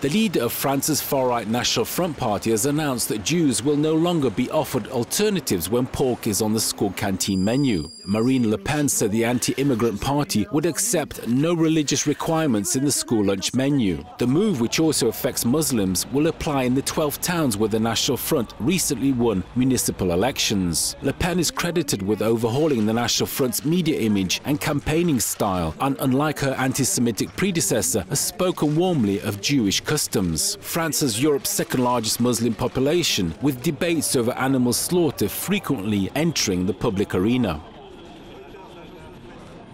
The leader of France's far-right National Front Party has announced that Jews will no longer be offered alternatives when pork is on the school canteen menu. Marine Le Pen said the anti-immigrant party would accept no religious requirements in the school lunch menu. The move, which also affects Muslims, will apply in the 12 towns where the National Front recently won municipal elections. Le Pen is credited with overhauling the National Front's media image and campaigning style, and unlike her anti-Semitic predecessor, has spoken warmly of Jewish customs. France has Europe's second largest Muslim population, with debates over animal slaughter frequently entering the public arena.